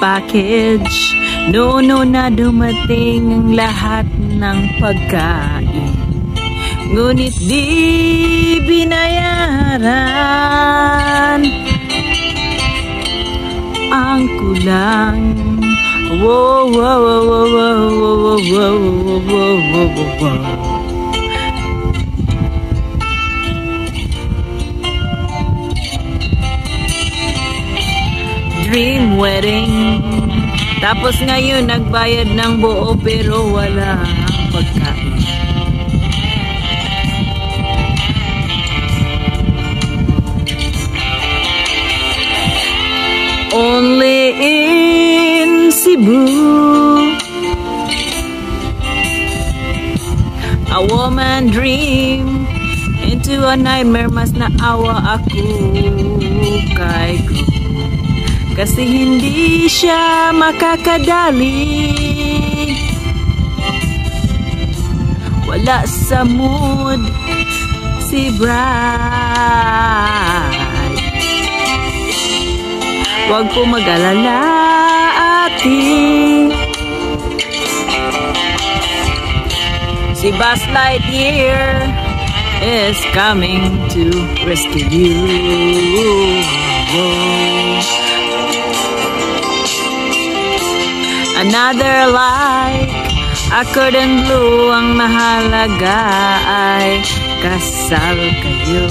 package Noon na dumating ang lahat ng pagkain Ngunit di binayaran Ang kulang Whoa, whoa, whoa, whoa, whoa, whoa, whoa, whoa, whoa, whoa, whoa. Dream wedding Tapos ngayon nagbayad ng buo pero wala ang pagkain. Only in Cebu. A woman dream into a nightmare mas naawa ako kay Gru kasi hindi siya makakadali. Wala sa mood si Bride Huwag po mag-alala ate. Si Buzz Lightyear is coming to rescue you. Another like I couldn't blue Ang mahalaga ay kasal kayo